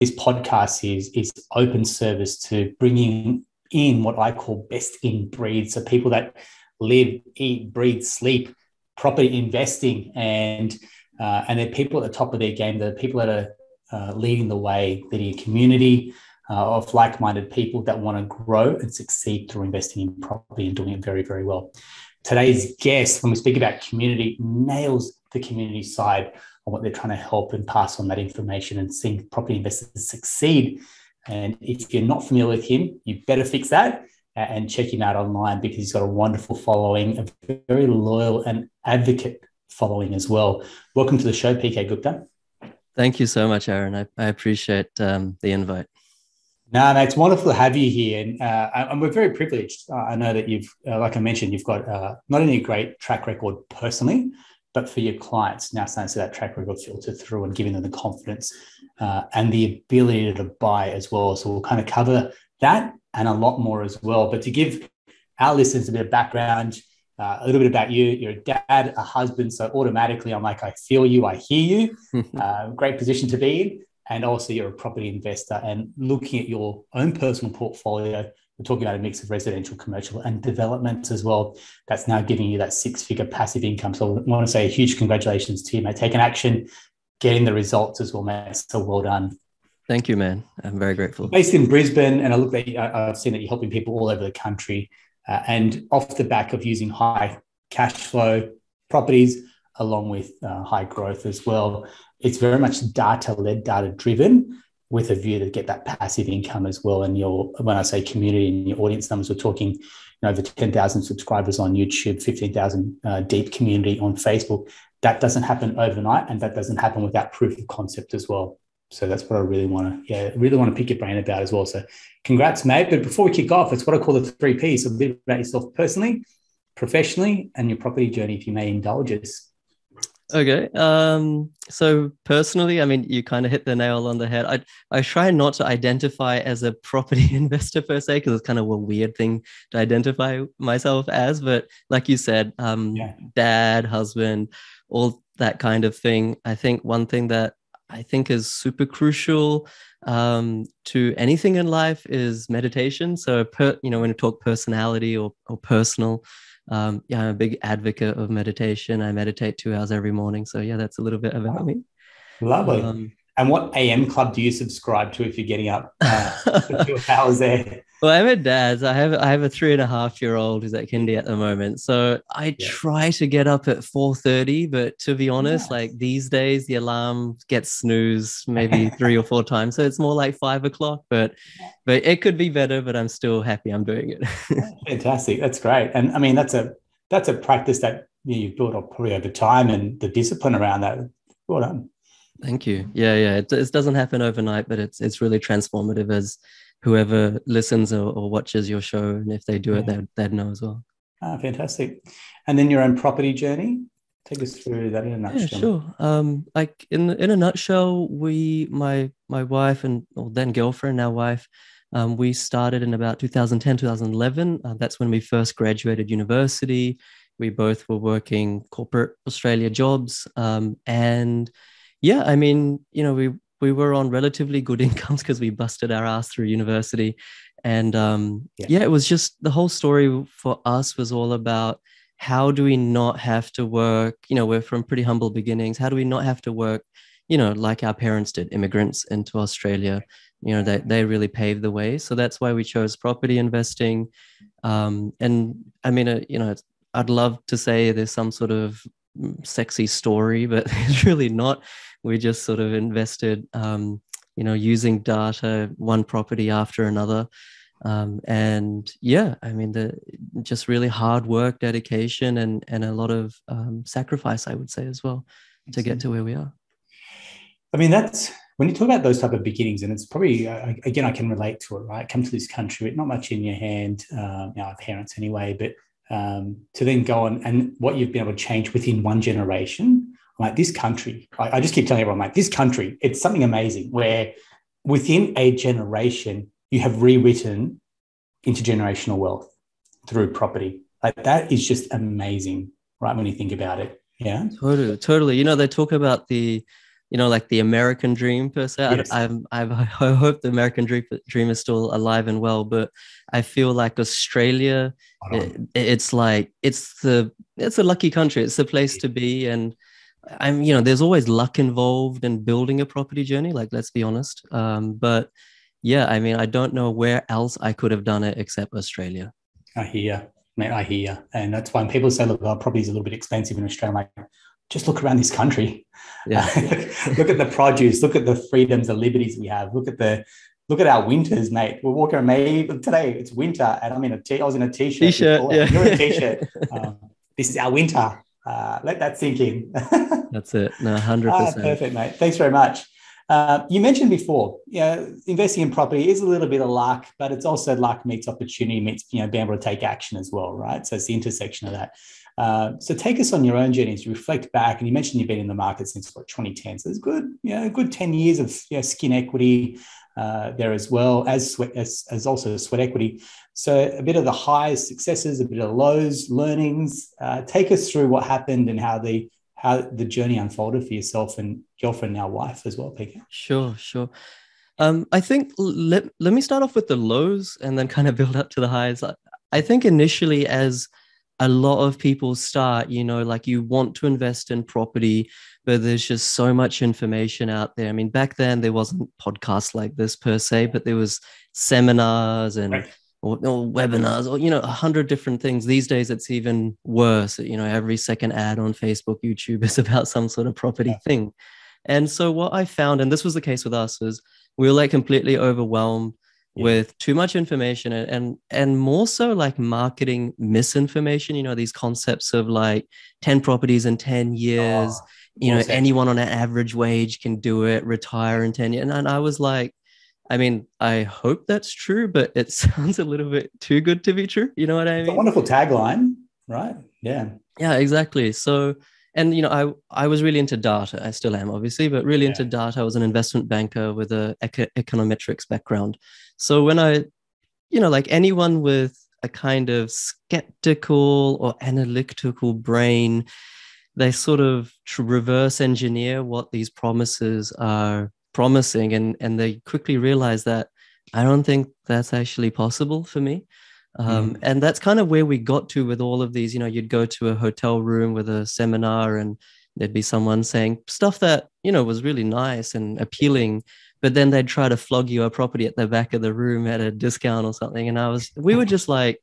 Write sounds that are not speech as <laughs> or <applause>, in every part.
this podcast is is open service to bringing in what I call best in breed. So people that live, eat, breathe, sleep property investing, and uh, and they're people at the top of their game. They're people that are uh, leading the way. They're a community uh, of like-minded people that want to grow and succeed through investing in property and doing it very, very well. Today's guest, when we speak about community, nails the community side on what they're trying to help and pass on that information and seeing property investors succeed. And if you're not familiar with him, you better fix that and check him out online because he's got a wonderful following, a very loyal and advocate following as well. Welcome to the show, PK Gupta. Thank you so much, Aaron. I, I appreciate um, the invite. No, no, it's wonderful to have you here, and, uh, and we're very privileged. Uh, I know that you've, uh, like I mentioned, you've got uh, not only a great track record personally, but for your clients now starting to see that track record filter through and giving them the confidence uh, and the ability to buy as well. So we'll kind of cover that and a lot more as well. But to give our listeners a bit of background, uh, a little bit about you. You're a dad, a husband. So automatically, I'm like, I feel you, I hear you. <laughs> uh, great position to be in. And also, you're a property investor and looking at your own personal portfolio. We're talking about a mix of residential, commercial, and developments as well. That's now giving you that six figure passive income. So I want to say a huge congratulations to you, mate. Taking action, getting the results as well, mate. So well done. Thank you, man. I'm very grateful. Based in Brisbane, and I look at I've seen that you're helping people all over the country, uh, and off the back of using high cash flow properties along with uh, high growth as well. It's very much data led, data driven, with a view to get that passive income as well. And your when I say community and your audience numbers, we're talking you know, over 10,000 subscribers on YouTube, 15,000 uh, deep community on Facebook. That doesn't happen overnight, and that doesn't happen without proof of concept as well. So that's what I really want to, yeah, really want to pick your brain about as well. So congrats, mate. But before we kick off, it's what I call the three P's. a bit about yourself personally, professionally, and your property journey, if you may indulge us. Okay. Um, so personally, I mean, you kind of hit the nail on the head. I I try not to identify as a property <laughs> investor per se, because it's kind of a weird thing to identify myself as. But like you said, um, yeah. dad, husband, all that kind of thing. I think one thing that I think is super crucial um, to anything in life is meditation. So, per, you know, when you talk personality or, or personal, um, yeah, I'm a big advocate of meditation. I meditate two hours every morning. So, yeah, that's a little bit about me. Lovely. Um, and what AM club do you subscribe to if you're getting up uh, <laughs> for two hours there? Well, I'm a dad. I have I have a three and a half year old who's at kindy at the moment. So I yeah. try to get up at 4:30, but to be honest, like these days the alarm gets snoozed maybe <laughs> three or four times. So it's more like five o'clock. But but it could be better, but I'm still happy I'm doing it. <laughs> Fantastic. That's great. And I mean that's a that's a practice that you've built up probably over time and the discipline around that. Well done. Thank you. Yeah, yeah. It, it doesn't happen overnight, but it's it's really transformative as whoever listens or, or watches your show, and if they do yeah. it, they'd, they'd know as well. Ah, fantastic. And then your own property journey. Take us through that in a nutshell. Yeah, sure. Um, like in in a nutshell, we my my wife and well, then girlfriend, now wife, um, we started in about 2010, 2011. Uh, that's when we first graduated university. We both were working corporate Australia jobs, um, and yeah, I mean, you know, we we were on relatively good <laughs> incomes because we busted our ass through university, and um, yeah. yeah, it was just the whole story for us was all about how do we not have to work? You know, we're from pretty humble beginnings. How do we not have to work? You know, like our parents did, immigrants into Australia. You know, they they really paved the way. So that's why we chose property investing. Um, and I mean, uh, you know, I'd love to say there's some sort of sexy story, but <laughs> it's really not. We just sort of invested, um, you know, using data, one property after another. Um, and yeah, I mean, the just really hard work, dedication, and and a lot of um, sacrifice, I would say as well, to get to where we are. I mean, that's when you talk about those type of beginnings, and it's probably uh, again I can relate to it. Right, come to this country with not much in your hand, you know, our parents anyway, but um, to then go on and what you've been able to change within one generation. Like this country, I, I just keep telling everyone, like this country, it's something amazing where within a generation, you have rewritten intergenerational wealth through property. Like that is just amazing, right? When you think about it. Yeah. Totally. Totally. You know, they talk about the you know, like the American dream per se. Yes. I, I, <laughs> I hope the American dream, dream is still alive and well, but I feel like Australia, it, it's like it's the it's a lucky country. It's the place to be, and I'm you know, there's always luck involved in building a property journey. Like, let's be honest. Um, but yeah, I mean, I don't know where else I could have done it except Australia. I hear, mate. I hear, and that's why when people say, "Look, our property is a little bit expensive in Australia," I'm like just look around this country. Yeah. <laughs> look at the produce. Look at the freedoms, the liberties we have. Look at the look at our winters, mate. We're walking around May today. It's winter, and I'm in a t. I was in a t-shirt. T-shirt. Yeah. You're in a t-shirt. <laughs> um, this is our winter. Uh, let that sink in. <laughs> That's it. No, hundred ah, percent. Perfect, mate. Thanks very much. Uh, you mentioned before, you know, investing in property is a little bit of luck, but it's also luck meets opportunity meets you know being able to take action as well, right? So it's the intersection of that. Uh, so take us on your own journey as you reflect back. And you mentioned you've been in the market since what 2010. So it's good, you know, a good 10 years of you know, skin equity uh, there as well as sweat as, as also sweat equity. So a bit of the highs, successes, a bit of lows, learnings. Uh, take us through what happened and how the how the journey unfolded for yourself and girlfriend, now wife as well, Peter. Sure, sure. Um, I think let, let me start off with the lows and then kind of <laughs> build up to the highs. I, I think initially as a lot of people start, you know, like you want to invest in property, but there's just so much information out there. I mean, back then there wasn't podcasts like this per se, but there was seminars and right. or, or, webinars or, you know, a hundred different things. These days it's even worse. You know, every second ad on Facebook, YouTube <laughs> is about some sort of property yeah. thing. And so what I found, and this was the case with us, was we were like completely overwhelmed yeah. with too much information and, and and more so like marketing misinformation you know these concepts of like 10 properties in 10 years oh, you know anyone on an average wage can do it retire in 10 years and, and i was like I mean, I hope that's true, but it <laughs> sounds a little bit too good to be true. You know what I mean? A wonderful tagline, right? Yeah. Yeah, exactly. So and you know i i was really into data i still am obviously but really yeah. into data i was an investment banker with a econometrics background so when i you know like anyone with a kind of skeptical or analytical brain they sort of reverse engineer what these promises are promising and and they quickly realize that i don't think that's actually possible for me um, mm. And that's kind of where we got to with all of these. You know, you'd go to a hotel room with a seminar, and there'd be someone saying stuff that you know was really nice and appealing, but then they'd try to flog you a property at the back of the room at a discount or something. And I was, we were just like,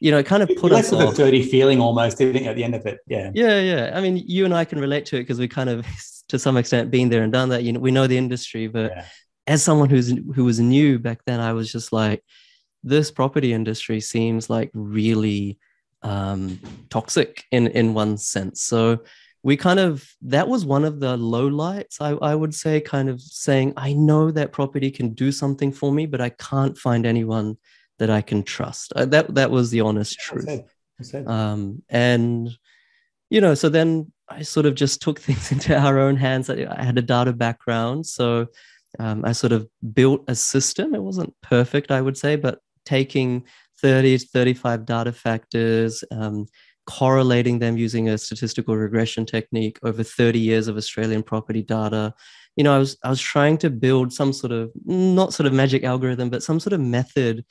you know, it kind of put us off. a dirty feeling almost, didn't it, at the end of it? Yeah. Yeah, yeah. I mean, you and I can relate to it because we kind of, <laughs> to some extent, been there and done that. You know, we know the industry, but yeah. as someone who's who was new back then, I was just like this property industry seems like really um, toxic in in one sense. So we kind of that was one of the low lights I, I would say kind of saying i know that property can do something for me but i can't find anyone that i can trust uh, that that was the honest truth. That's it. Um, and you know so then i sort of just took <laughs> things into our own hands i had a data background so um, i sort of built a system it wasn't perfect i would say but taking 30 to 35 data factors, um, correlating them using a statistical regression technique over 30 years of Australian property data. You know, I was I was trying to build some sort of not sort of magic algorithm, but some sort of method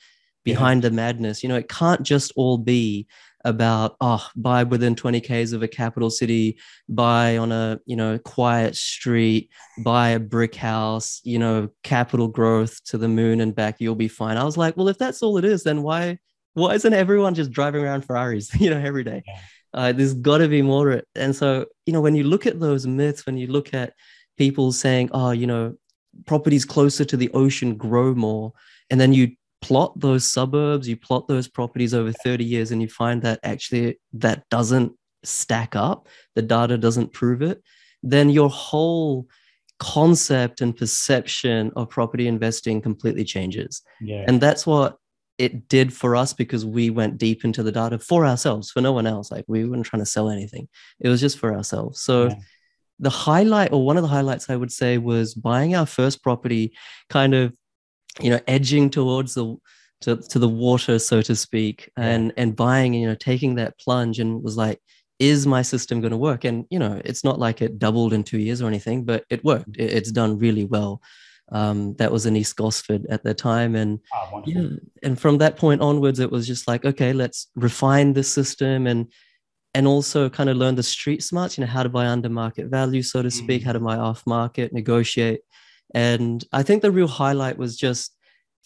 behind yeah. the madness. You know, it can't just all be about oh buy within 20 k's of a capital city buy on a you know quiet street buy a brick house you know capital growth to the moon and back you'll be fine i was like well if that's all it is then why why isn't everyone just driving around ferraris <laughs> you know every day uh, there's got to be more to it and so you know when you look at those myths when you look at people saying oh you know properties closer to the ocean grow more and then you plot those suburbs, you plot those properties over 30 years, and you find that actually that doesn't stack up, the data doesn't prove it, then your whole concept and perception of property investing completely changes. Yeah. And that's what it did for us because we went deep into the data for ourselves, for no one else. Like we weren't trying to sell anything, it was just for ourselves. So, yeah. the highlight, or one of the highlights, I would say, was buying our first property kind of you know, edging towards the to, to the water, so to speak, and yeah. and buying, you know, taking that plunge, and was like, is my system going to work? And you know, it's not like it doubled in two years or anything, but it worked. it's done really well. Um, that was in East Gosford at the time, and oh, yeah, and from that point onwards, it was just like, okay, let's refine the system and and also kind of learn the street smarts. You know, how to buy under market value, so to speak, mm. how to buy off market, negotiate, and I think the real highlight was just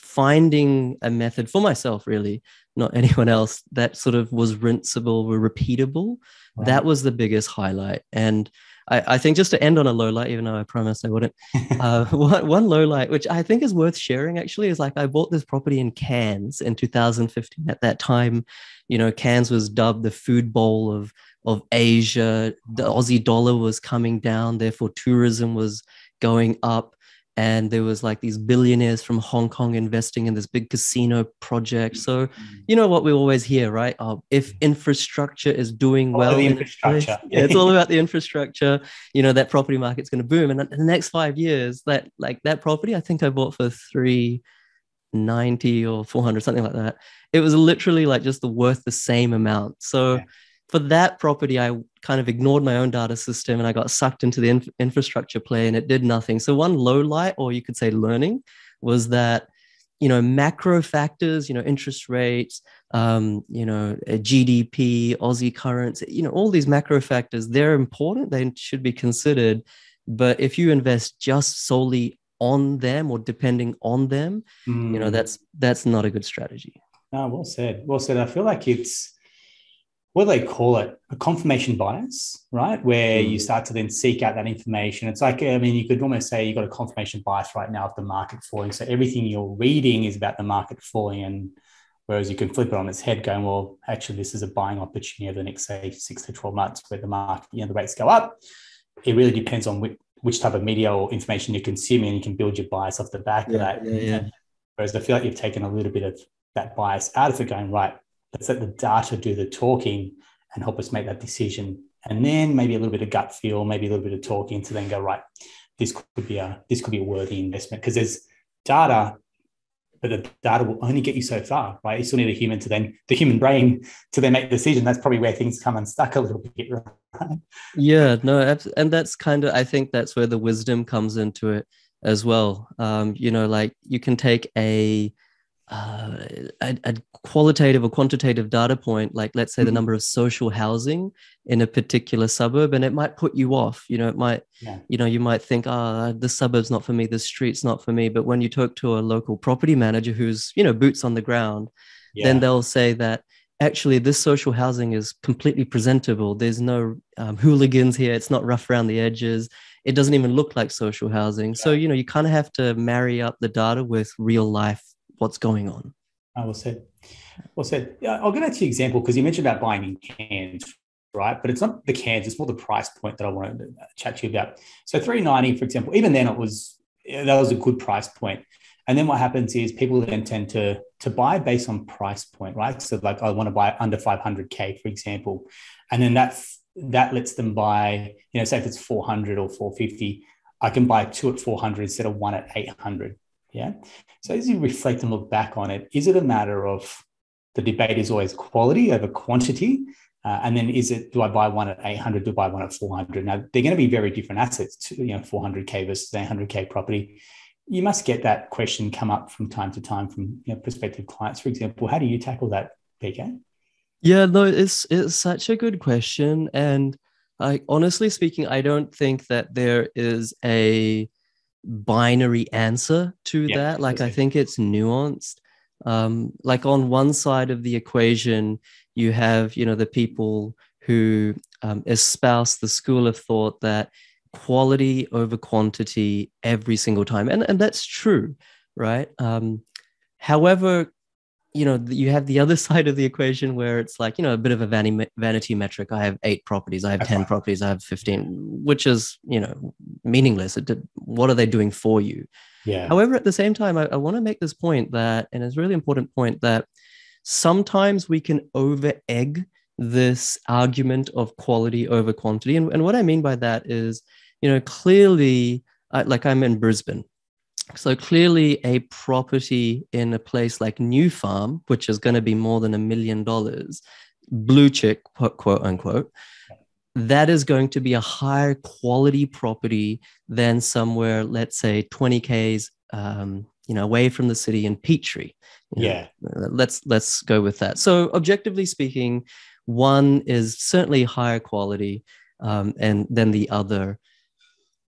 finding a method for myself, really, not <laughs> anyone else, that sort of was rinsable, were repeatable. That was the biggest highlight. And I, I, think just to end on a low light, even though I promised I wouldn't, <laughs> uh, <laughs> one, one low light, which I think is worth sharing actually, is like I bought this property in Cairns in 2015. At that time, you know, Cairns was dubbed the food bowl of of Asia. The Aussie dollar was coming down, therefore tourism was going up and there was like these billionaires from Hong Kong investing in this big casino project. So, mm-hmm. you know what we always hear, right? Oh, if infrastructure is doing all well, infrastructure, yeah, it's <laughs> all about the infrastructure. You know that property market's going to boom, and in the next five years, that like that property, I think I bought for three ninety or four hundred, something like that. It was literally like just the worth the same amount. So. Yeah for that property, I kind of ignored my own data system and I got sucked into the inf- infrastructure play and it did nothing. So one low light, or you could say learning, was that you know macro factors, you know interest rates, um, you know GDP, Aussie currency, you know all these macro factors. They're important. They should be considered. But if you invest just solely on them or depending on them, mm. you know hmm. that's that's not a good strategy. No, well said. Well said. I feel like it's what do they call it? A confirmation bias, right? Where mm. you start to then seek out that information. It's like, I mean, you could almost say you've got a confirmation bias right now of the market falling. So everything you're reading is about the market falling. And whereas you can flip it on its head, going, well, actually, this is a buying opportunity over the next, say, six to 12 months where the market, you know, the rates go up. It really depends on which, which type of media or information you're consuming, and you can build your bias off the back yeah, of that. Yeah, yeah. Whereas I feel like you've taken a little bit of that bias out of it, going, right, let's let the data do the talking and help us make that decision. And then maybe a little bit of gut feel, maybe a little bit of talking to then go, right, this could be a this could be a worthy investment because there's data, but the data will only get you so far, right? You still need a human to then the human brain to then make the decision. That's probably where things come unstuck a little bit, <laughs> right? Yeah, no, and that's kind of I think that's where the wisdom comes into it as well. Um, you know, like you can take a uh, a, a, qualitative or quantitative data point, like let's say mm-hmm. the number of social housing in a particular suburb, and it might put you off. You know, it might, yeah. you know, you might think, ah, oh, this suburb's not for me, this street's not for me. But when you talk to a local property manager who's, you know, boots on the ground, yeah. then they'll say that actually this social housing is completely presentable. There's no um, hooligans here. It's not rough around the edges. It doesn't even look like social housing. Yeah. So, you know, you kind of have to marry up the data with real life what's going on. Oh, well said. Well said. I'll go back to your example because you mentioned about buying in Cairns, right? But it's not the Cairns; it's more the price point that I wanted to chat to you about. So three ninety, for example, even then it was that was a good price point. And then what happens is people then tend to to buy based on price point, right? So like I want to buy under 500k, for example, and then that's that lets them buy, you know, say if it's 400 or 450, I can buy two at 400 instead of one at 800. Yeah. So as you reflect and look back on it, is it a matter of the debate is always quality over quantity? Uh, and then is it, do I buy one at 800? Do I buy one at 400? Now, they're going to be very different assets, to, you know, 400K versus 800K property. You must get that question come up from time to time from you know, prospective clients, for example. How do you tackle that, PK? Yeah, no, it's it's such a good question, and I honestly speaking, I don't think that there is a binary answer to yeah, that. Like, I think it's nuanced. Um, like, on one side of the equation, you have, you know, the people who um, espouse the school of thought that quality over quantity every single time. And, and that's true, right? Um, however, you know you have the other <laughs> side of the equation where it's like you know a bit of a vanity, vanity metric. I have eight properties i have 10 properties i have 15 which is you know meaningless. Did, what are they doing for you? Yeah. However at the same time i, I want to make this point that and it's a really important point that sometimes we can over egg this argument of quality over quantity. And, and what i mean by that is you know clearly I, like i'm in brisbane so clearly, a property in a place like New Farm, which is going to be more than a million dollars, blue chip, quote, quote unquote, that is going to be a higher quality property than somewhere, let's say 20 Ks, um, you know, away from the city in Petrie. You know, yeah. Let's, let's go with that. So objectively speaking, one is certainly higher quality um, and than the other.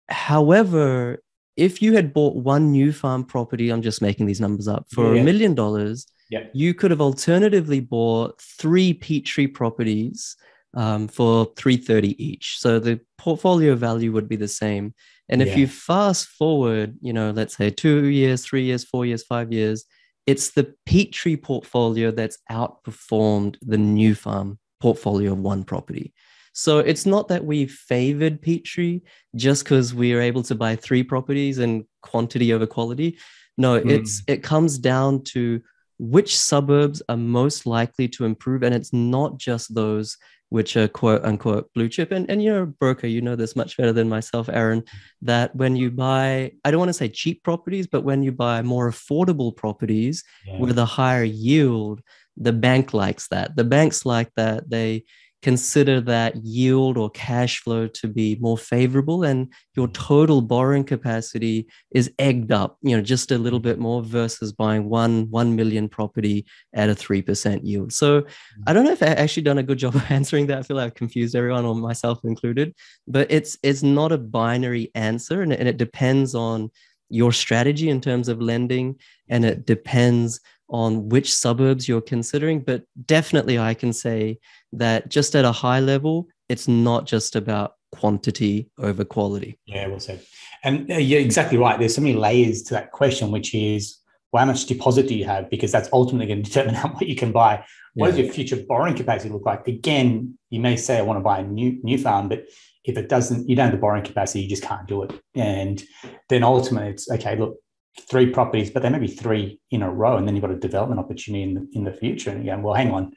However, if you had bought one New Farm property, I'm just making these numbers up for a million dollars, you could have alternatively bought three Petrie properties um, for 330 each. So the portfolio value would be the same. And if yeah. you fast forward, you know, let's say two years, three years, four years, five years, it's the Petrie portfolio that's outperformed the New Farm portfolio of one property. So it's not that we favored Petrie just because we are able to buy three properties and quantity over quality. No, mm. it's it comes down to which suburbs are most likely to improve, and it's not just those which are quote unquote blue chip. And, and you're a broker, you know this much better than myself, Aaron, that when you buy, I don't want to say cheap properties, but when you buy more affordable properties yeah. with a higher yield, the bank likes that. The banks like that. They consider that yield or cash flow to be more favorable and your total borrowing capacity is egged up you know just a little bit more versus buying one 1 million property at a 3% yield. So mm-hmm. i don't know if i actually done a good job <laughs> of answering that. I feel like i've confused everyone or myself included but it's it's not a binary answer and, and it depends on your strategy in terms of lending and it depends on which suburbs you're considering. But definitely, I can say that just at a high level, it's not just about quantity over quality. Yeah, well said. And uh, you're exactly right. There's so many layers to that question, which is well, how much deposit do you have? Because that's ultimately going <laughs> to determine how much you can buy. What yeah. does your future borrowing capacity look like? Again, you may say, I want to buy a new New Farm, but if it doesn't, you don't have the borrowing capacity, you just can't do it. And then ultimately, it's okay. Look, three properties, but there may be three in a row, and then you've got a development opportunity in the, in the future. And again, well, hang on,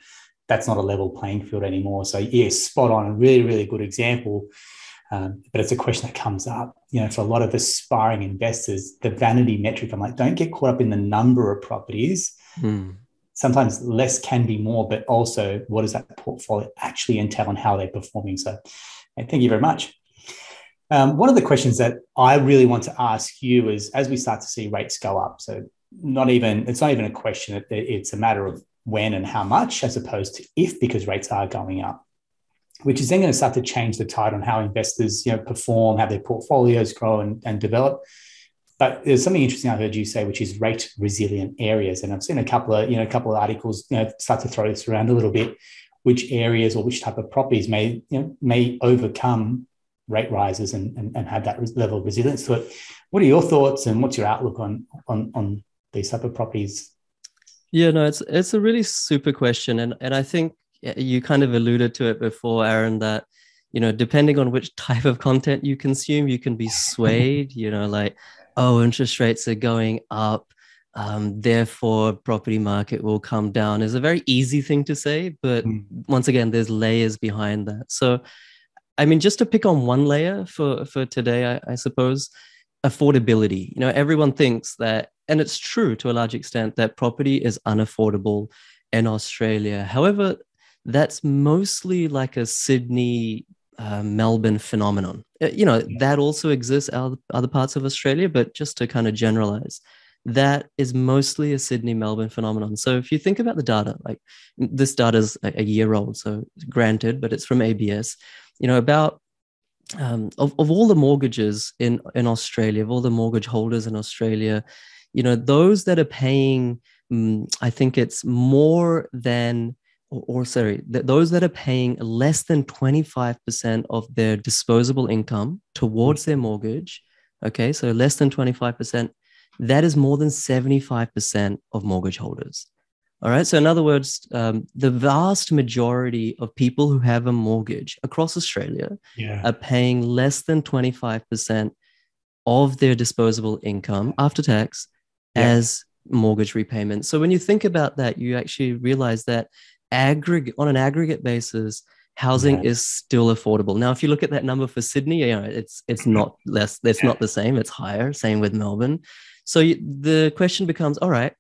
that's not a level playing field anymore. So yeah, spot on, a really, really good example. Um, but it's a question that comes up, you know, for a lot of aspiring investors, the vanity metric. I'm like, don't get caught up in the number of properties. Hmm. Sometimes less can be more, but also what does that portfolio actually entail and how they're performing? So, thank you very much. Um, one of the questions that I really want to ask you is as we start to see rates go up, so not even it's not even a question, it's a matter of when and how much as opposed to if because rates are going up, which is then going to start to change the tide on how investors you know perform, how their portfolios grow and, and develop. But there's something interesting I heard you say, which is rate resilient areas. And I've seen a couple of, you know, a couple of articles, you know, start to throw this around a little bit, which areas or which type of properties may, you know, may overcome rate rises and, and, and have that level of resilience to it. What are your thoughts and what's your outlook on on on these type of properties? Yeah, no, it's it's a really super question, and and I think you kind of alluded to it before, Aaron, that you know depending on which <laughs> type of content you consume, you can be swayed. you know, like oh, interest rates are going up. Um, therefore, property market will come down is a very easy thing to say, but mm. once again, there's layers behind that. So, I mean, just to pick on one layer for for today, I, I suppose affordability. You know, everyone thinks that, and it's true to a large extent, that property is unaffordable in Australia. However, that's mostly like a Sydney, uh, Melbourne phenomenon. Uh, you know, yeah. that also exists in other parts of Australia, but just to kind of generalize, that is mostly a Sydney, Melbourne phenomenon. So if you think about the data, like this data is a year old, so granted, but it's from ABS you know, about um, of, of all the mortgages in, in Australia, of all the mortgage holders in Australia, you know, those that are paying, um, I think it's more than, or, or sorry, th- those that are paying less than 25% of their disposable income towards their mortgage, okay, so less than 25%, that is more than 75% of mortgage holders. All right. So, in other words, um, the vast majority of people who have a mortgage across Australia yeah. are paying less than 25% of their disposable income after tax yeah. as mortgage repayment. So, when you think about that, you actually realize that aggregate on an aggregate basis, housing yeah. is still affordable. Now, if you look at that number for Sydney, you know, it's it's not less, it's not the same, it's higher. Same with Melbourne. So you, the question becomes, all right,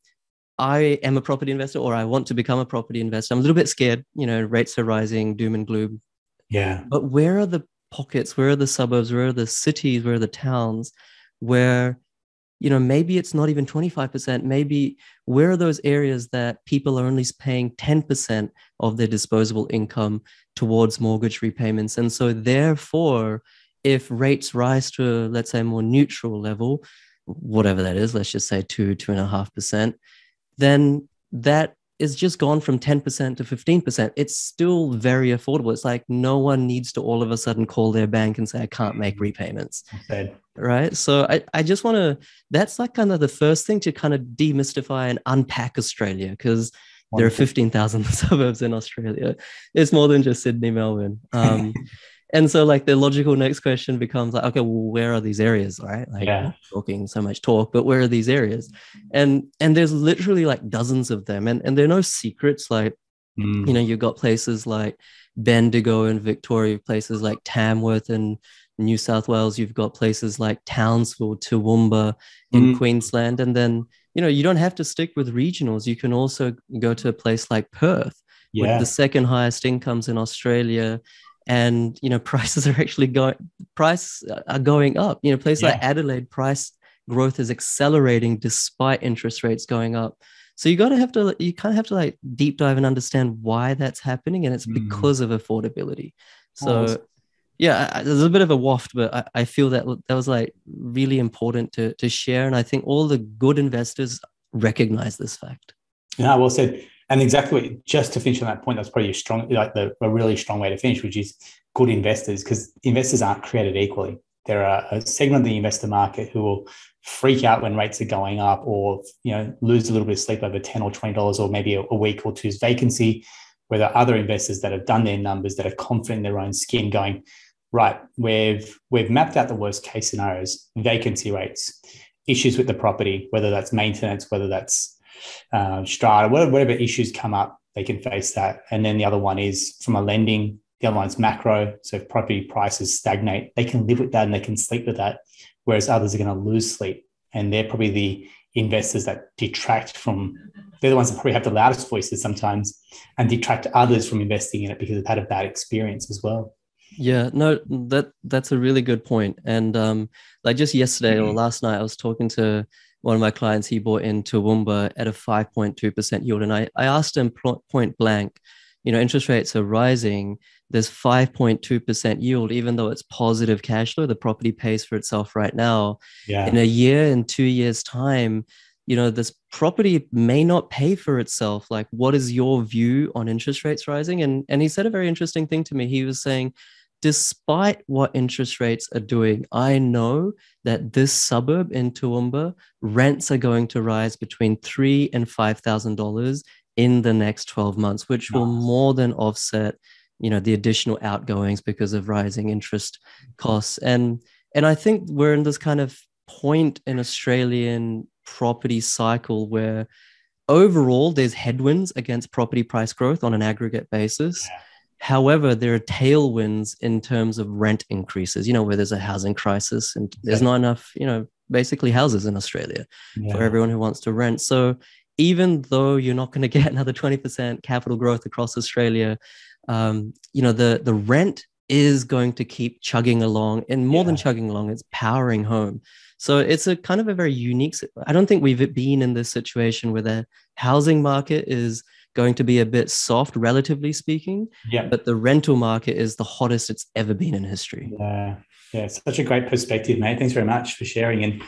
I am a property investor or I want to become a property investor. I'm a little bit scared, you know, rates are rising, doom and gloom. Yeah. But where are the pockets? Where are the suburbs? Where are the cities? Where are the towns where, you know, maybe it's not even 25%. Maybe where are those areas that people are only paying 10% of their disposable income towards mortgage repayments? And so, therefore, if rates rise to, let's say, a more neutral level, whatever that is, let's just say two, two and a half percent, then that is just gone from 10% to 15%. It's still very affordable. It's like no one needs to all of a sudden call their bank and say, I can't make repayments. Right. So I, I just want to, that's like kind of the first thing to kind of demystify and unpack Australia because there are 15,000 <laughs> suburbs in Australia. It's more than just Sydney, Melbourne. Um, <laughs> and so like the logical next question becomes like okay well where are these areas right like yeah. talking so much talk but where are these areas and and there's literally like dozens of them and and there are no secrets like mm. you know you've got places like Bendigo and victoria places like Tamworth and new south wales you've got places like Townsville Toowoomba in mm. queensland and then you know you don't have to stick with regionals you can also go to a place like Perth yeah. with the second highest incomes in australia and you know <laughs> prices are actually going price are going up. You know places yeah. like Adelaide price growth is accelerating despite interest rates going up. So you got to have to you kind of have to like deep dive and understand why that's happening and it's mm. because of affordability. So oh, yeah there's a bit of a waft but I, I feel that that was like really important to to share and i think all the good investors recognize this fact. Yeah well said and exactly just to finish on that point, that's probably a strong, like the, a really strong way to finish, which is good investors, because investors aren't created equally. There are a segment of the investor market who will freak out when rates are going up, or you know lose a little bit of sleep over ten or twenty dollars, or maybe a, a week or two's vacancy. Where there are other investors that have done their numbers, that are confident in their own skin, going right. We've we've mapped out the worst case scenarios, vacancy rates, issues with the property, whether that's maintenance, whether that's uh, strata, whatever, whatever issues come up, they can face that. And then the other one is from a lending, the other one's macro. So if property prices stagnate, they can live with that and they can sleep with that. Whereas others are going to lose sleep. And they're probably the investors that detract from, they're the ones that probably have the loudest voices sometimes and detract others from investing in it because they've had a bad experience as well. Yeah, no, that that's a really good point. And um, like just yesterday mm-hmm. or last night, I was talking to one of my clients, he bought in Toowoomba at a 5.2% yield. And I, I asked him point blank, you know, interest rates are rising. There's 5.2% yield, even though it's positive cash flow. The property pays for itself right now. Yeah. In a year in two years' time, you know, this property may not pay for itself. Like, what is your view on interest rates rising? And and he said a very interesting thing to me. He was saying, despite what interest rates are doing, I know that this suburb in Toowoomba, rents are going to rise between three and five thousand dollars in the next 12 months, which nice. will more than offset, you know, the additional outgoings because of rising interest costs. And and I think we're in this kind of point in Australian property cycle where overall there's headwinds against property price growth on an aggregate basis. Yeah However, there are tailwinds in terms of rent increases, you know, where there's a housing crisis and there's not enough, you know, basically houses in Australia yeah. for everyone who wants to rent. So even though you're not going <laughs> to get another 20% capital growth across Australia, um, you know, the, the rent is going to keep chugging along and more yeah. than chugging along, it's powering home. So it's a kind of a very unique, I don't think we've been in this situation where the housing market is going to be a bit soft, relatively speaking. Yeah. But the rental market is the hottest it's ever been in history. Yeah. Yeah. Such a great perspective, mate. Thanks very much for sharing. And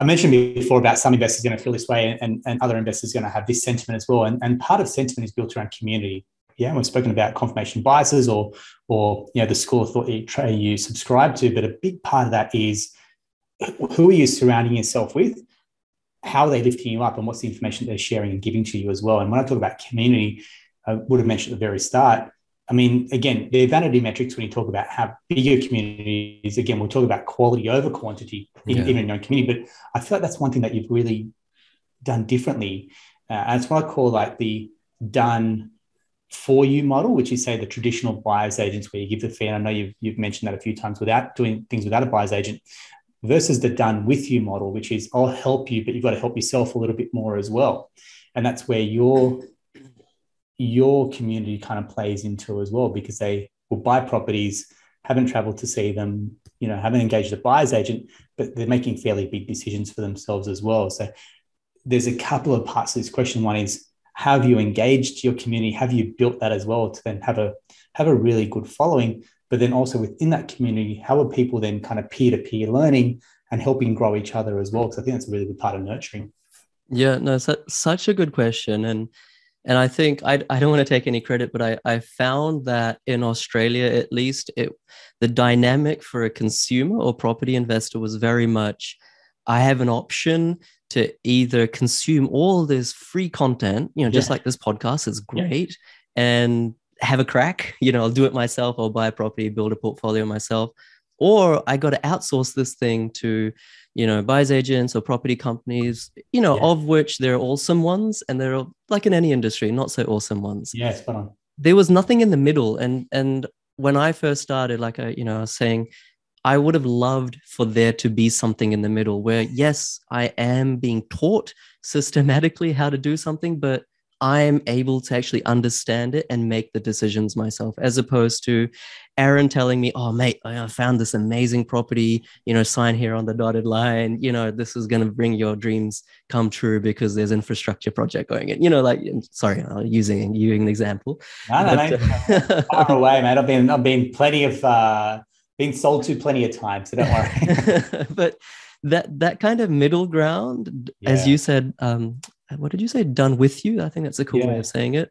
I mentioned before about some investors going to feel this way and, and other investors going to have this sentiment as well. And, and part of sentiment is built around community. Yeah, we've spoken about confirmation biases or or you know the school of thought you subscribe to, but a big part of that is who are you surrounding yourself with how are they lifting you up and what's the information they're sharing and giving to you as well. And when I talk about community, I would have mentioned at the very start. I mean, again, the vanity metrics when you talk about how bigger communities, again, we'll talk about quality over quantity, yeah. in your own community. But I feel like that's one thing that you've really done differently. Uh, and it's what I call like the done for you model, which is say the traditional buyer's agents where you give the fee. And I know you've, you've mentioned that a few times without doing things without a buyer's agent. Versus the done with you model, which is I'll help you, but you've got to help yourself a little bit more as well. And that's where your your community kind of plays into as well because they will buy properties, haven't traveled to see them, you know, haven't engaged a buyer's agent, but they're making fairly big decisions for themselves as well. So there's a couple of parts to this question. One is have you engaged your community? Have you built that as well to then have a have a really good following? But then also within that community, how are people then kind of peer to peer learning and helping grow each other as well? Because I think that's a really good part of nurturing. Yeah, no, su- such a good question, and and I think I, I don't want to take any credit, but I, I found that in Australia, at least, it the dynamic for a consumer or property investor was very much I have an option to either consume all this free content, you know, just yeah. like this podcast is great, yeah. and have a crack. You know, I'll do it myself. I'll buy a property, build a portfolio myself, or I got to outsource this thing to, you know, buyers agents or property companies. You know, yeah. of which there are awesome ones, and there are like in any industry, not so awesome ones. Yes, but there was nothing in the middle, and and when I first started, like I, you know, I was saying, I would have loved for there to be something in the middle where, yes, I am being taught systematically how to do something, but I'm able to actually understand it and make the decisions myself, as opposed to Aaron telling me, "Oh, mate, I found this amazing property. You know, sign here on the dotted line. You know, this is going to bring your dreams come true because there's infrastructure project going in. You know, like sorry, I'm using you an example. No, no, but, no. <laughs> Far away, mate. I've been I've been plenty of uh, been sold to plenty of times, so don't worry. <laughs> but that that kind of middle ground, yeah. as you said, um, what did you say? Done with you. I think that's a cool yeah. way of saying it.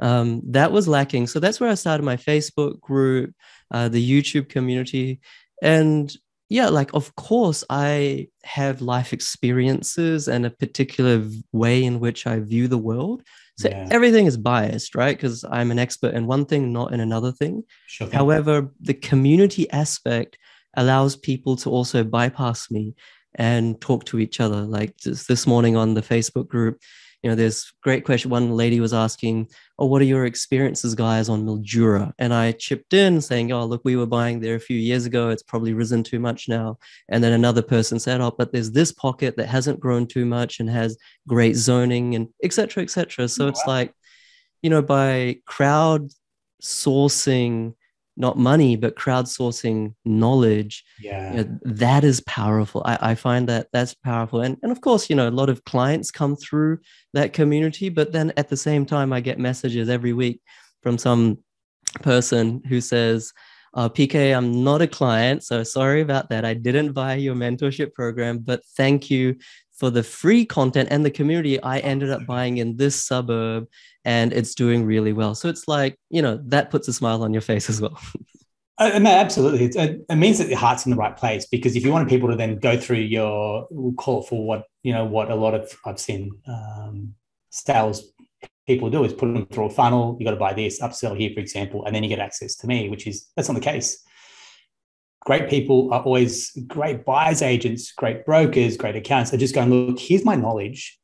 Um, that was lacking. So that's where I started my Facebook group, uh, the YouTube community. And yeah, like, of course, I have life experiences and a particular way in which I view the world. So yeah. everything is biased, right? Because I'm an expert in one thing, not in another thing. Sure. However, the community aspect allows people to also bypass me and talk to each other. Like just this morning on the Facebook group, you know, there's great question. One lady was asking, "Oh, what are your experiences, guys, on Mildura?" And I chipped in saying, "Oh, look, we were buying there a few years ago. It's probably risen too much now." And then another person said, "Oh, but there's this pocket that hasn't grown too much and has great zoning and etc. etc." So wow. it's like, you know, by crowd sourcing not money but crowdsourcing knowledge. Yeah. You know, that is powerful. I, I find that that's powerful. And, and of course you know a lot of clients come through that community but then at the same time i get messages every week from some person who says uh, PK i'm not a client so sorry about that. I didn't buy your mentorship program but thank you for the free content and the community i ended up buying in this suburb and it's doing really well. So it's like, you know, that puts a smile on your face as well. <laughs> Uh, absolutely. It, means that your heart's in the right place because if you want people to then go through your, call for what, you know, what a lot of I've seen um, sales people do is put them through a funnel. You got to buy this, upsell here, for example, and then you get access to me, which is, that's not the case. Great people are always great buyers agents, great brokers, great accounts. They're just going, look, here's my knowledge.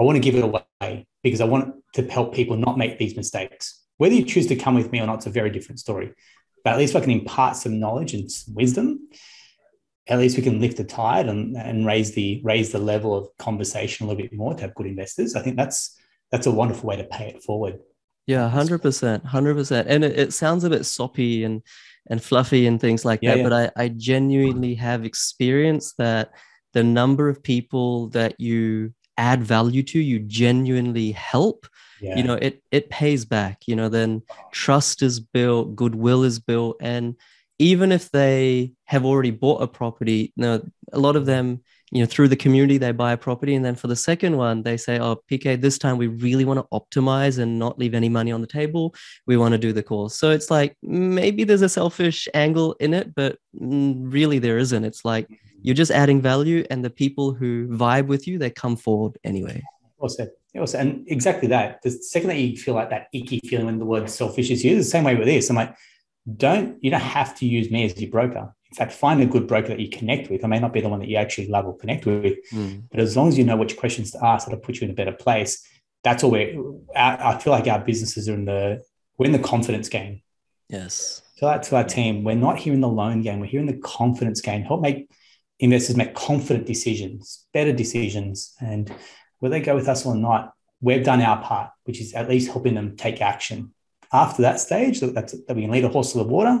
I want to give it away because I want to help people not make these mistakes. Whether you choose to come with me or not, it's a very different story. But at least I can impart some knowledge and some wisdom, at least we can lift the tide and, and raise the raise the level of conversation a little bit more to have good investors. I think that's that's a wonderful way to pay it forward. Yeah, hundred percent, hundred percent. And it, it, sounds a bit soppy and and fluffy and things like yeah, that, yeah. but I, I genuinely have experienced that the number of people that you add value to, you genuinely help, yeah. you know, it it pays back. You know, then trust is built, goodwill is built, and even if they have already bought a property, you know, a lot of them, you know, through the community they buy a property, and then for the second one they say, "Oh, PK, this time we really want to optimize and not leave any money on the table. We want to do the course." So it's like maybe there's a selfish angle in it, but mm, really there isn't. It's like you're just adding value and the people who vibe with you they come forward anyway. Also also and exactly that. The second that you feel like that icky feeling when the word selfish is used the same way with this. I'm like don't you don't have to use me as your broker. In fact find a good broker that you connect with. I may not be the one that you actually love or connect with mm. but as long as you know which questions to ask that'll put you in a better place that's all we're i feel like our businesses are in the we're in the confidence game. Yes. So that to our team. We're not here in the loan game. We're here in the confidence game. Help make investors make confident decisions, better decisions, and whether they go with us or not, we've done our part, which is at least helping them take action. After that stage, that's that we can lead a horse to the water.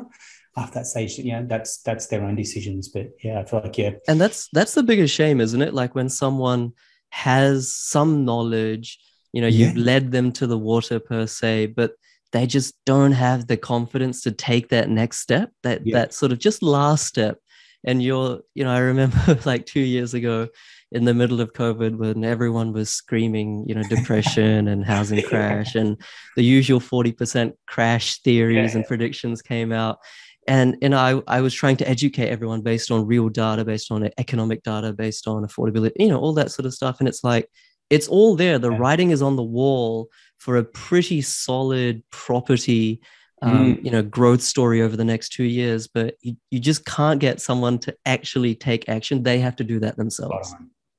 After that stage, you know, that's that's their own decisions. But yeah, I feel like yeah, and that's that's the biggest shame, isn't it? Like when someone has some knowledge, you know, you've led them to the water per se, but they just don't have the confidence to take that next step, that yeah. that sort of just last step. And you're, you know, I remember <laughs> like two years ago, in the middle of COVID when everyone was screaming, you know, depression and housing <laughs> crash and the usual 40% crash theories yeah. and predictions came out. And, and I, I was trying to educate everyone based on real data, based on economic data, based on affordability, you know, all that sort of stuff. And it's like, it's all there. The yeah. writing is on the wall for a pretty solid property um, mm. you know growth story over the next two years but you, you just can't get someone to actually take action they have to do that themselves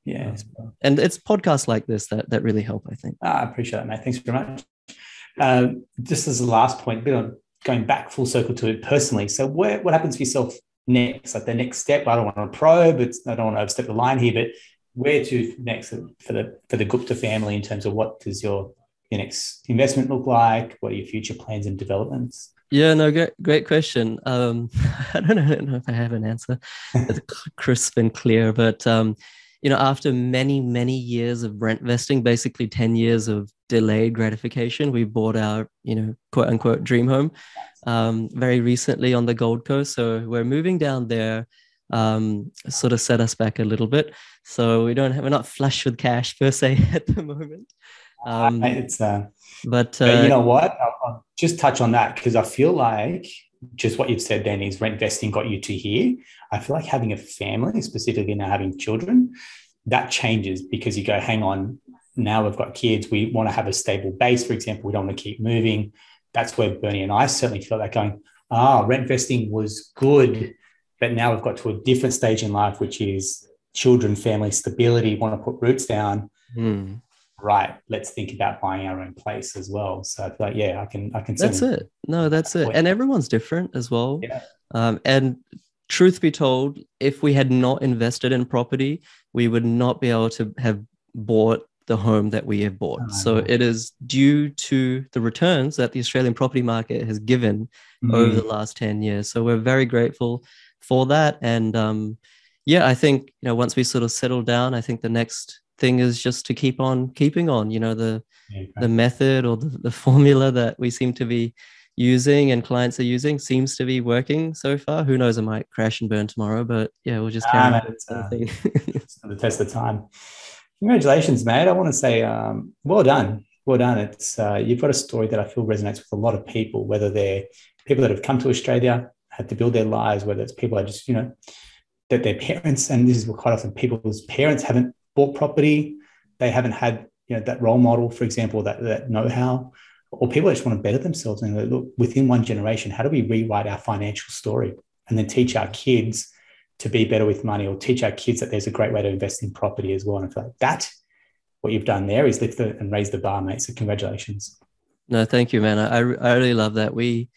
yeah. Um, and it's podcasts like this that, that really help, I think. Ah, I appreciate that, mate. Thanks very much. Um, just as a last point, bit on going back full circle to it personally. So, where, what happens for yourself next? Like the next step? I don't want to probe, it's, I don't want to overstep the line here, but where to next for the for the Gupta family in terms of what does your your next investment look like? What are your future plans and developments? Yeah, no, great, great question. Um, <laughs> I don't know, I don't know if I have an answer. It's <laughs> crisp and clear, but um, you know, after many, many years of rent vesting, basically 10 years of delayed gratification, we bought our, you know, quote unquote dream home um, very recently on the Gold Coast. So we're moving down there, um, sort of set us back a little bit. So we don't have, we're not flush with cash per se <laughs> at the moment. Um, it's, uh, but, uh, but you know what? I'll, I'll just touch on that because I feel like just what you've said then is rent vesting got you to here. I feel like having a family, specifically now having children, that changes because you go, hang on, now we've got kids. We want to have a stable base, for example. We don't want to keep moving. That's where Bernie and I certainly felt like going, ah, rent vesting was good. But now we've got to a different stage in life, which is children, family stability, want to put roots down. Mm right, let's think about buying our own place as well. So I feel like, yeah, I can, I can. That's it. No, that's it. And everyone's different as well. Yeah. Um, and truth be told, if we had not invested in property, we would not be able to have bought the home that we have bought. Oh, so it is due to the returns that the Australian property market has given mm. over the last 10 years. So we're very grateful for that. And um, yeah, I think, you know, once we sort of settle down, I think the next thing is just to keep on keeping on you know the okay. the method or the, the formula that we seem to be using and clients are using seems to be working so far. Who knows it might crash and burn tomorrow but yeah we'll just carry ah, on it's, uh, it's the test of time. Congratulations mate. I want to say um, well done. Well done. It's uh, you've got a story that i feel resonates with a lot of people whether they're people that have come to australia had to build their lives whether it's people that just you know that their parents and this is what quite often people's parents haven't bought property, they haven't had you know that role model, for example, that that know-how, or people just want to better themselves and like, look within one generation, how do we rewrite our financial story and then teach our kids to be better with money, or teach our kids that there's a great way to invest in property as well. And I feel like that what you've done there is lift the, and raise the bar, mate. So congratulations. No, thank you, man. I, I really love that. We,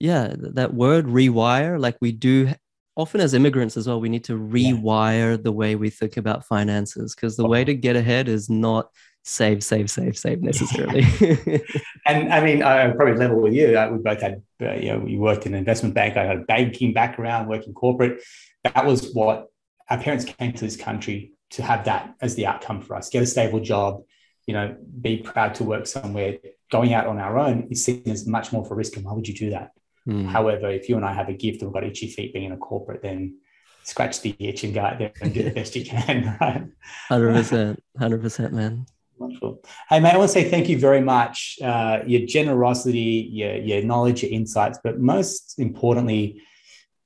yeah, that word rewire, like we do often as immigrants as well, we need to rewire yeah. the way we think about finances because the way to get ahead is not save, save, save, save necessarily. <laughs> and I mean, I'm probably level with you. We both had, uh, you know, we worked in an investment bank. I had a banking background, working corporate. That was what our parents came to this country to have that as the outcome for us. Get a stable job, you know, be proud to work somewhere. Going out on our own is seen as much more of a risk. And why would you do that? Mm. However, if you and I have a gift and we've got itchy feet being in a corporate, then scratch the itch and go out there and do the best you can, <laughs> right? 100%. 100%, man. Wonderful. Hey, mate, I want to say thank you very much. Uh, your generosity, your, your knowledge, your insights, but most importantly,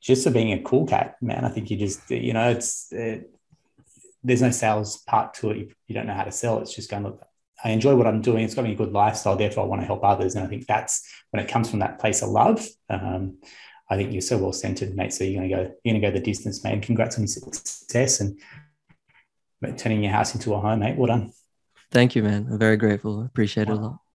just for being a cool cat, man. I think you just, you know, it's, it, there's no sales part to it. You, you, don't know how to sell. It's just going, to look, I enjoy what I'm doing. It's got me a good lifestyle. Therefore, I want to help others. And I think that's when it comes from that place of love. Um, I think you're so well centered, mate. So you're going to go, you're going to go the distance, mate. Congrats on your success and turning your house into a home, mate. Well done. Thank you, man. I'm very grateful. Appreciate it a lot.